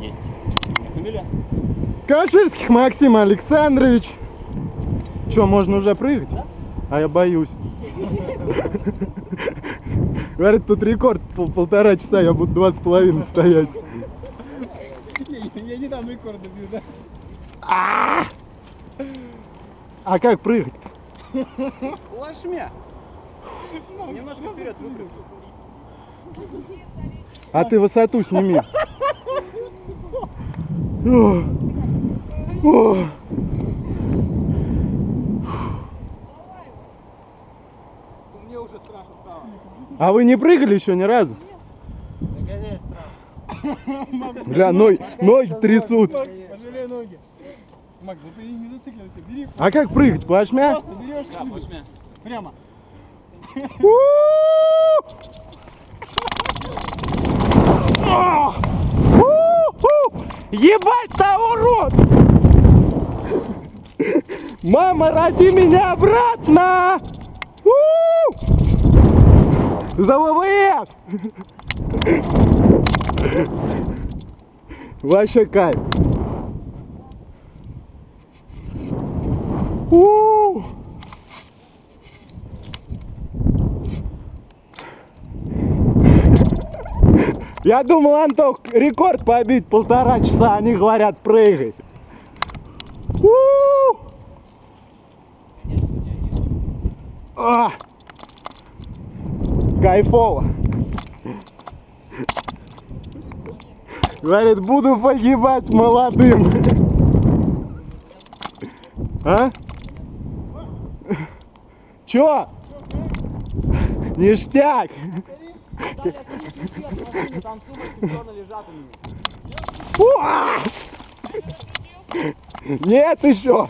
Есть. Фамилия? Каширских Максим Александрович. Че, можно уже прыгать? А я боюсь. Говорит, тут рекорд пол- полтора часа, я буду два с половиной стоять. Я не дам рекорд бью, да? А как прыгать? Лошмя. Немножко вперед выпрыгну. А ты высоту сними. О, о. Мне уже страшно стало. А вы не прыгали еще ни разу? Бля, ноги, ноги ноги. Макс, да ты не зацикливайся. Бери, А как прыгать, плашмя? да, плашмя. Прямо. Ебать-то урод! Мама, роди меня обратно! У! За ВВС! Вообще кайф. У! Я думал, Антох, рекорд побить полтора часа, они говорят, прыгай. У! А! Кайфово. Говорит, буду погибать молодым. А? Чё? Ништяк. Нет еще.